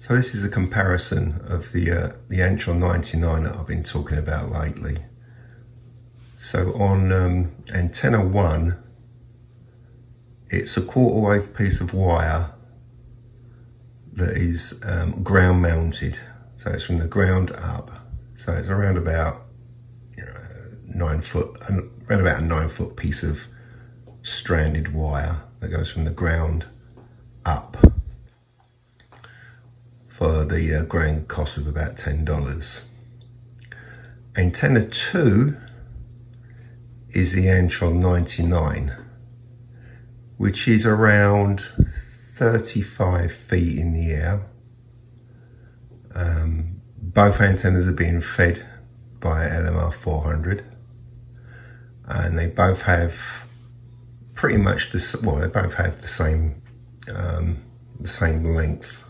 So this is a comparison of the uh, the Antron 99 that I've been talking about lately. So on um, antenna 1, it's a quarter wave piece of wire that is um, ground mounted. So it's from the ground up. So it's around about nine foot, around about a nine foot piece of stranded wire that goes from the ground up for the uh, grand cost of about $10. Antenna 2 is the Antron 99, which is around 35 feet in the air. Um, both antennas are being fed by LMR 400 and they both have pretty much the well they both have the same um, the same length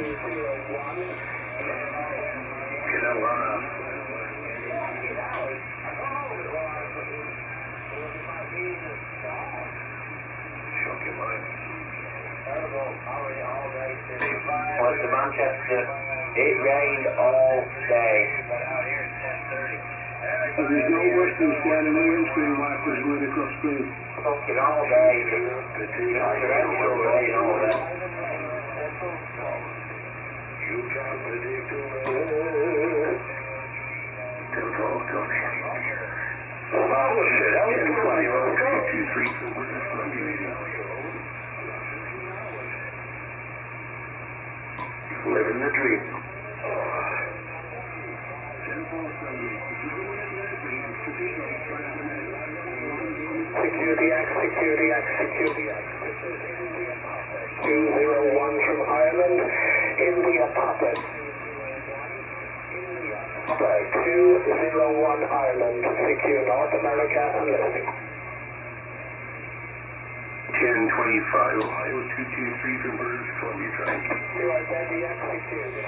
Was to Manchester. It rained all day. There's no worse than standing in windscreen wipers going across screen. Fucking all day. You know, your engine all day. Living the dream. Security X, Security X, Security X. 201 from Ireland, India Papa. Papa, 201 Ireland, secure North America and listening. 1025 Ohio 223 from British Columbia Triangle. You are Debbie X, Security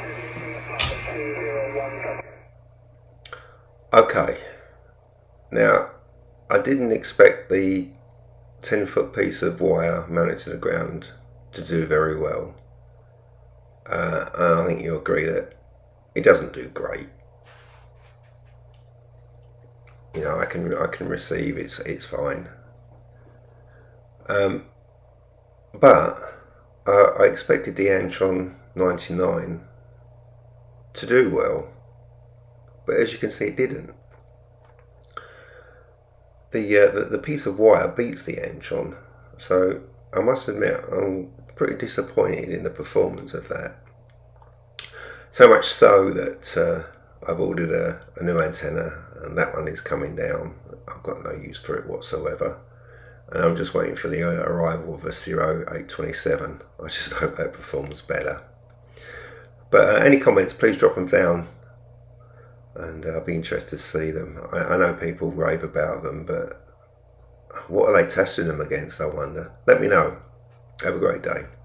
Papa, 201 from Okay, now I didn't expect the 10 foot piece of wire mounted to the ground to do very well. Uh, I think you agree that it doesn't do great. You know, I can I can receive it's it's fine. Um, but uh, I expected the Antron 99 to do well, but as you can see, it didn't. The, uh, the the piece of wire beats the Antron, so I must admit I'm pretty disappointed in the performance of that. So much so that uh, I've ordered a, a new antenna, and that one is coming down. I've got no use for it whatsoever, and I'm just waiting for the arrival of a Sirio 827. I just hope that performs better. But uh, any comments, please drop them down and I'll be interested to see them. I, I know people rave about them, but what are they testing them against? I wonder. Let me know. Have a great day.